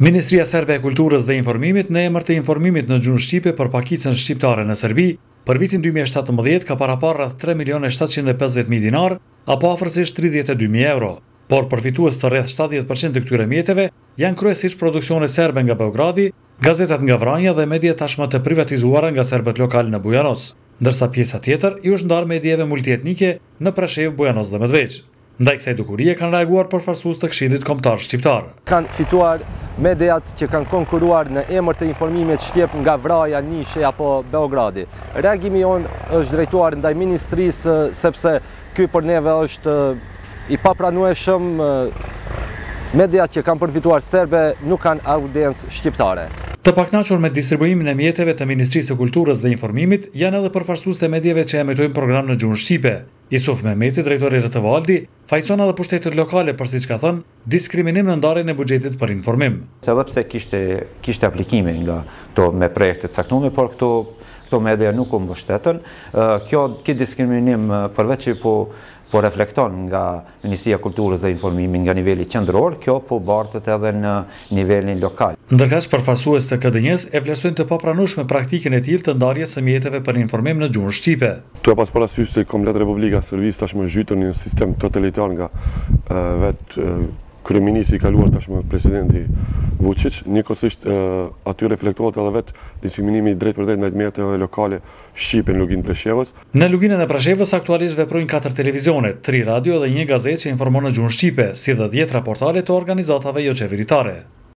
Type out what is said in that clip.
Ministria Serbe e Kulturës dhe Informimit në emër të informimit në gjuhën shqipe për pakicën shqiptare në Serbi, për vitin dy mijë e shtatëmbëdhjetë ka paraparë rreth tre milionë e shtatëqind e pesëdhjetë mijë dinarë apo afërsisht tridhjetë e dy mijë euro, por përfitues të rreth shtatëdhjetë për qind të këtyre mjeteve janë kryesisht produksionet serbe nga Beogradi, gazetat nga Vranja dhe mediet tashmë të privatizuara nga serbët lokalë në Bujanoc, ndërsa pjesa tjetër i është ndarë medieve multietnike në Preshevë, Bujanoc dhe Medvegjë. Ndaj kësaj dukurie kanë reaguar përfaqësues të Këshillit Kombëtar Shqiptar. Kanë fituar mediat që kanë konkuruar në emër të informimit shqip nga Vranja, Nishi apo Beogradi. Reagimi jonë është drejtuar ndaj ministrisë sepse ky për neve është i papranueshëm, mediat që kanë përfituar serbe nuk kanë audiencë shqiptare. Të pakënaqur me distribuimin e mjeteve të Ministrisë së Kulturës dhe Informimit janë edhe përfaqësues të medieve që emitojnë program në gjuhën shqipe. Isuf Memeti, drejtor i rtv Aldi, fajëson edhe pushtetet lokale për siç ka thënë, diskriminim në ndarjen e buxhetit për informim. Se edhe pse kishte aplikime nga to me projekte të caktume, por këto këto media nuk u mbështetën. Kjo ky diskriminim përveç qi po po reflekton nga Ministria e Kulturës dhe Informimit nga niveli qendror, kjo po bartet edhe në nivelin lokal. Ndërkaq, përfaqësues të KDNJ-së e vlerësojnë të papranueshme praktikën e tillë të ndarjes së mjeteve për informim në gjuhën shqipe. Tu e pas parasysh se komplet Republika e Serbisë tashmë zhytur në një sistem totalitar nga vetë kryeministri i kaluar tashmë presidenti Vuçiç, njëkohësisht aty reflektohet edhe vetë diskriminimi i drejtpërdrejtë ndaj mjeteve edhe lokale shqipe në Luginën e Preshevës. Në Luginën e Preshevës aktualisht veprojnë katër televizione, tri radio dhe një gazetë që informon në gjuhën shqipe, si dhe dhjetra portale të organizatave joqeveritare.